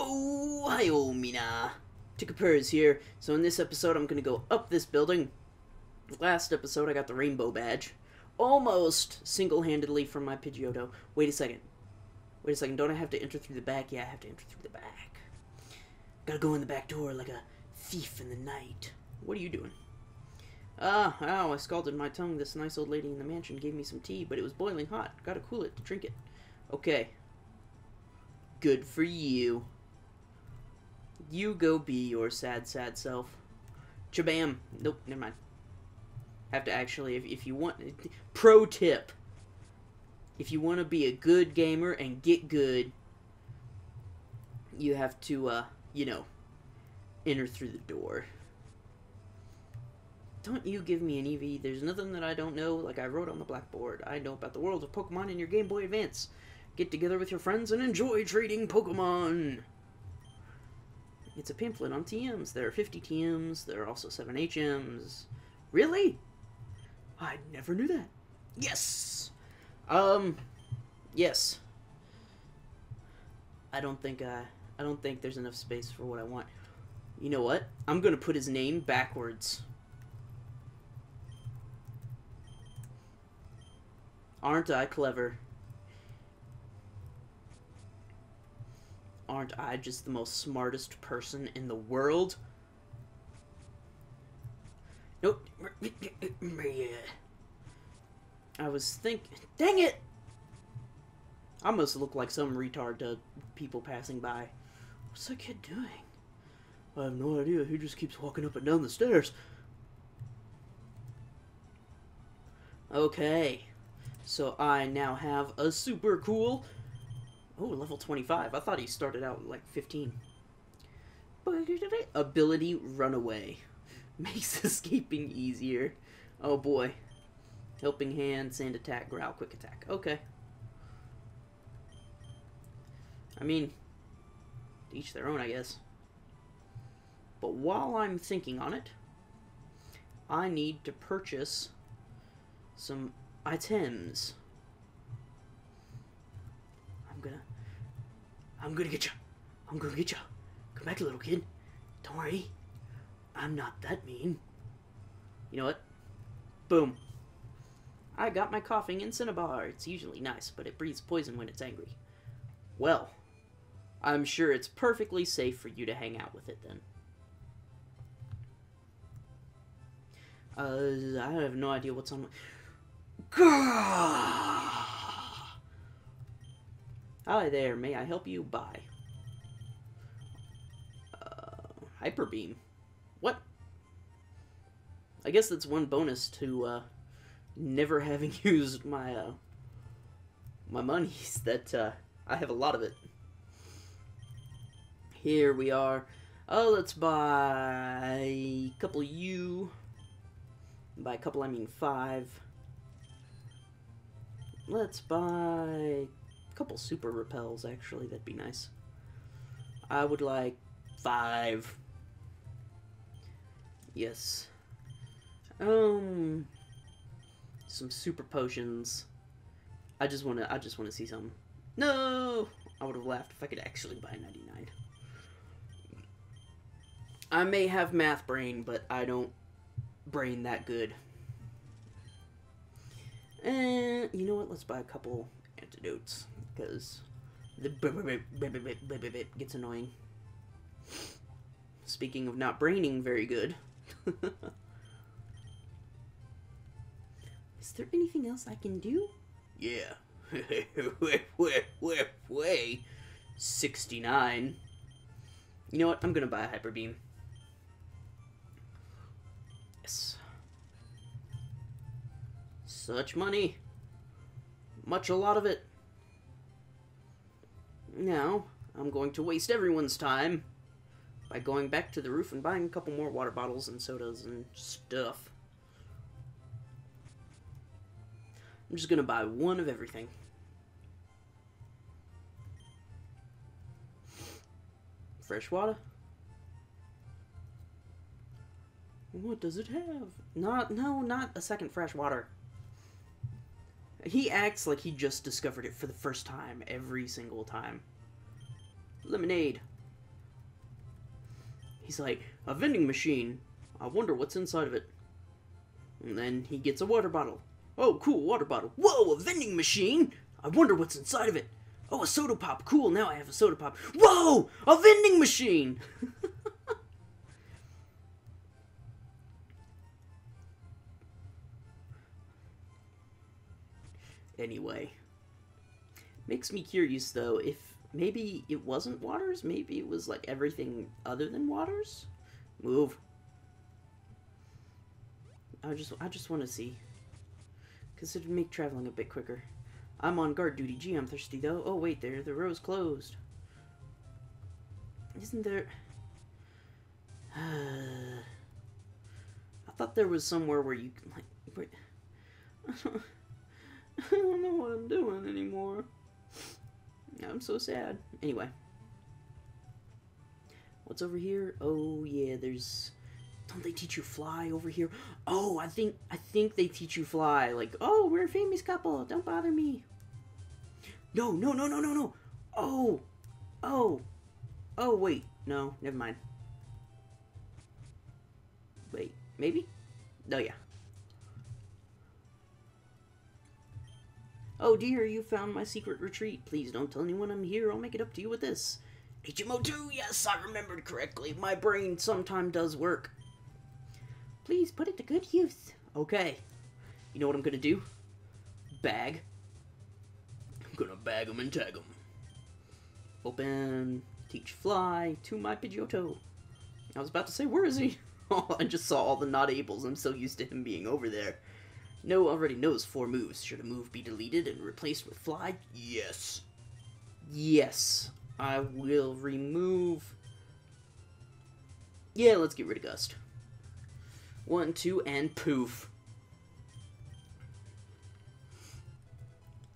Oh, hi, oh, Mina. Tickapur here. So in this episode, I'm gonna go up this building. Last episode, I got the rainbow badge. Almost single-handedly from my Pidgeotto. Wait a second. Wait a second, don't I have to enter through the back? Yeah, I have to enter through the back. Gotta go in the back door like a thief in the night. What are you doing? Ah, ow, I scalded my tongue. This nice old lady in the mansion gave me some tea, but it was boiling hot. Gotta cool it to drink it. Okay. Good for you. You go be your sad, sad self. Chabam. Nope, never mind. Have to actually, if, if you want. Pro tip. If you want to be a good gamer and get good, you have to, uh, you know, enter through the door. Don't you give me an Eevee. There's nothing that I don't know, like I wrote on the blackboard. I know about the world of Pokemon in your Game Boy Advance. Get together with your friends and enjoy trading Pokemon. It's a pamphlet on TMs. There are 50 TMs. There are also 7 HMs. Really? I never knew that. Yes! Um, yes. I don't think, I, I don't think there's enough space for what I want. You know what? I'm gonna put his name backwards. Aren't I clever? Aren't I just the most smartest person in the world? Nope. I was thinking. Dang it! I must look like some retard to people passing by. What's that kid doing? I have no idea. He just keeps walking up and down the stairs. Okay. So I now have a super cool Oh, level 25. I thought he started out like 15. Ability Runaway. Makes escaping easier. Oh boy. Helping Hand, Sand Attack, Growl, Quick Attack. Okay. I mean, each their own, I guess. But while I'm thinking on it, I need to purchase some items. I'm gonna get you. I'm gonna get you. Come back, little kid. Don't worry. I'm not that mean. You know what? Boom. I got my Koffing in Cinnabar. It's usually nice, but it breathes poison when it's angry. Well, I'm sure it's perfectly safe for you to hang out with it then. Uh, I have no idea what's on my... Gah! Hi there, may I help you? Bye. Uh, Hyper Beam. What? I guess that's one bonus to uh, never having used my uh, my monies. That uh, I have a lot of it. Here we are. Oh, let's buy a couple U. By a couple, I mean five. Let's buy couple super repels, actually. That'd be nice. I would like five. Yes. Um, some super potions. I just want to. I just want to see some. No, I would have laughed if I could actually buy 99. I may have math brain, but I don't brain that good. And you know what? Let's buy a couple antidotes because the gets annoying. Speaking of not braining very good. Is there anything else I can do? Yeah. way, 69. You know what? I'm gonna buy a Hyper Beam. Yes. Such money. Much a lot of it. Now, I'm going to waste everyone's time by going back to the roof and buying a couple more water bottles and sodas and stuff. I'm just going to buy one of everything. Fresh water? What does it have? Not, no, not a second fresh water. He acts like he just discovered it for the first time every single time. Lemonade. He's like, a vending machine. I wonder what's inside of it. And then he gets a water bottle. Oh, cool, water bottle. Whoa, a vending machine! I wonder what's inside of it. Oh, a soda pop. Cool, now I have a soda pop. Whoa, a vending machine! anyway. Makes me curious, though, if maybe it wasn't waters? Maybe it was like everything other than waters? Move. I just I just want to see. Cause it'd make traveling a bit quicker. I'm on guard duty. Gee, I'm thirsty though. Oh wait, there the row's closed. Isn't there? I thought there was somewhere where you like. Wait. I don't know what I'm doing anymore. I'm so sad. Anyway. What's over here? Oh yeah, there's don't they teach you fly over here? Oh, I think I think they teach you fly. Like, oh, we're a famous couple. Don't bother me. No, no, no, no, no, no. Oh, oh, oh. Wait, no, never mind. Wait, maybe? Oh yeah. Oh dear, you found my secret retreat. Please don't tell anyone I'm here. I'll make it up to you with this. HM02, yes, I remembered correctly. My brain sometimes does work. Please put it to good use. Okay. You know what I'm gonna do? Bag. I'm gonna bag them and tag them. Open. Teach fly to my Pidgeotto. I was about to say, where is he? Oh, I just saw all the not ables. I'm so used to him being over there. No already knows four moves. Should a move be deleted and replaced with fly? Yes. Yes. I will remove... Yeah, let's get rid of Gust. One, two, and poof.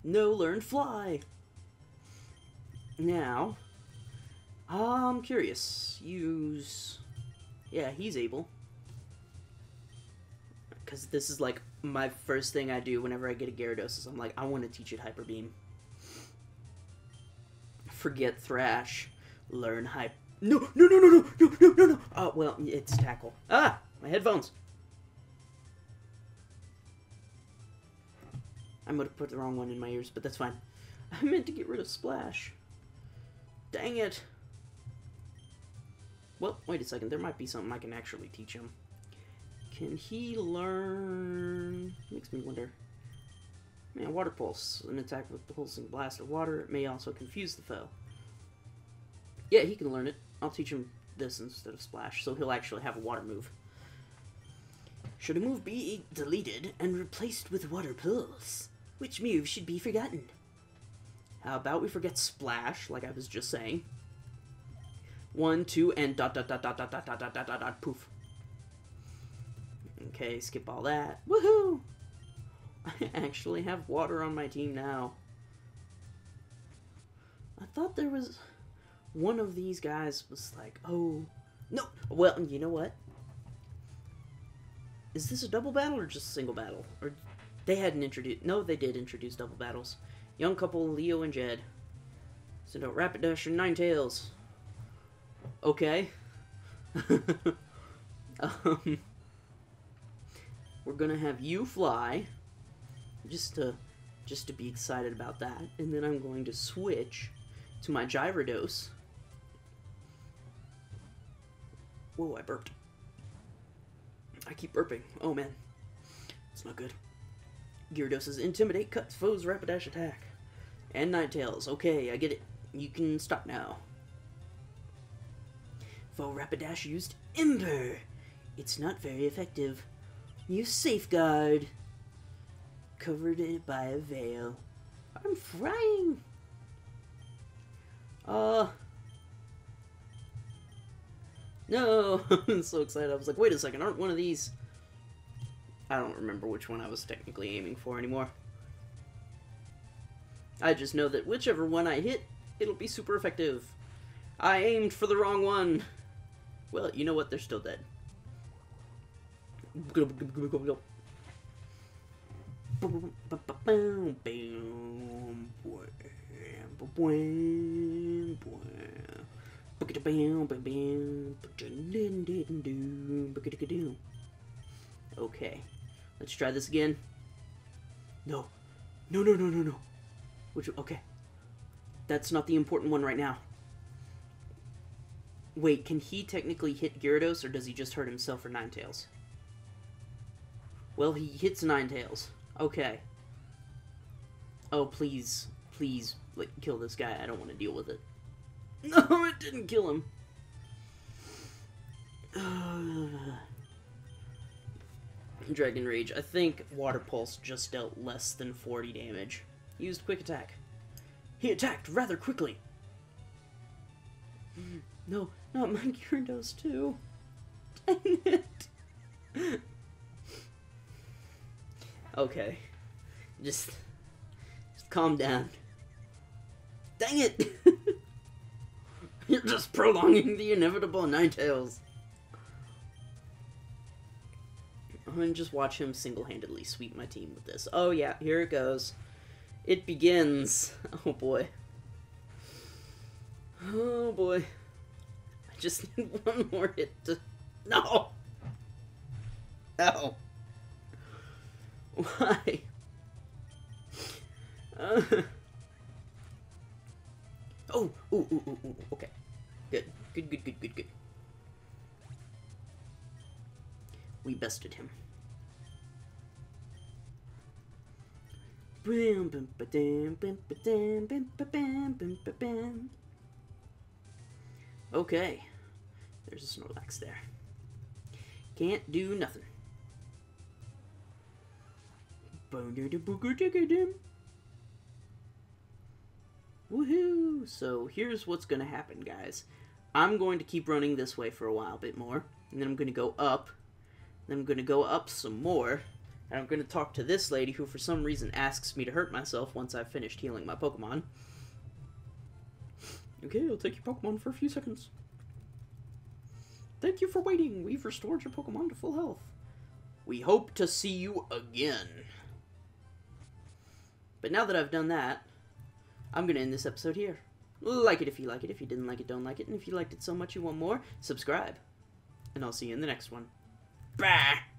No learned fly. Now, I'm curious. Use... Yeah, he's able. Because this is like my first thing I do whenever I get a Gyarados is I'm like, I want to teach it Hyper Beam. Forget Thrash. Learn Hyper... No, no, no, no, no, no, no, no, no! Oh, well, it's Tackle. Ah! My headphones! I might have put the wrong one in my ears, but that's fine. I meant to get rid of Splash. Dang it. Well, wait a second. There might be something I can actually teach him. Can he learn... Makes me wonder. Man, Water Pulse. An attack with pulsing blast of water. It may also confuse the foe. Yeah, he can learn it. I'll teach him this instead of Splash, so he'll actually have a water move. Should a move be deleted and replaced with Water Pulse? Which move should be forgotten? How about we forget Splash, like I was just saying. One, two, and dot dot dot dot dot dot dot dot dot dot poof. Okay, skip all that. Woohoo! I actually have water on my team now. I thought there was one of these guys was like, oh, no. Well, you know what? Is this a double battle or just a single battle? Or they hadn't introduced. No, they did introduce double battles. Young couple Leo and Jed. Send out Rapidash and Ninetales. Okay. um, we're gonna have you fly, just to just to be excited about that, and then I'm going to switch to my Gyarados. Whoa, I burped. I keep burping. Oh man, it's not good. Gyarados' Intimidate cuts foes Rapidash attack. And Night Ninetales. Okay, I get it. You can stop now. Foe Rapidash used Ember. It's not very effective. Use Safeguard. Covered it by a veil. I'm frying. Uh. No! I'm so excited. I was like, wait a second, aren't one of these I don't remember which one I was technically aiming for anymore. I just know that whichever one I hit, it'll be super effective. I aimed for the wrong one. Well, you know what? They're still dead. Okay. Let's try this again. No. No, no, no, no, no. Which, okay. That's not the important one right now. Wait, can he technically hit Gyarados, or does he just hurt himself for Ninetales? Well, he hits Ninetales. Okay. Oh, please. Please, like, kill this guy. I don't want to deal with it. No, it didn't kill him. Dragon Rage. I think Water Pulse just dealt less than 40 damage. He used Quick Attack. He attacked rather quickly. Mm, no, not my Gyarados too. Dang it. Okay. Just, just calm down. Dang it! You're just prolonging the inevitable Ninetales. I'm gonna just watch him single-handedly sweep my team with this. Oh yeah, here it goes. It begins. Oh boy. Oh boy. I just need one more hit to... No! No! Why? Uh... Oh, ooh, ooh, ooh, ooh, okay. Good, good, good, good, good, good. We bested him. Okay. There's a Snorlax there. Can't do nothing. Woohoo! So here's what's going to happen, guys. I'm going to keep running this way for a while, a bit more. And then I'm going to go up. Then I'm going to go up some more. And I'm going to talk to this lady who for some reason asks me to hurt myself once I've finished healing my Pokemon. Okay, I'll take your Pokemon for a few seconds. Thank you for waiting. We've restored your Pokemon to full health. We hope to see you again. But now that I've done that, I'm going to end this episode here. Like it if you like it. If you didn't like it, don't like it. And if you liked it so much you want more, subscribe. And I'll see you in the next one. Bye!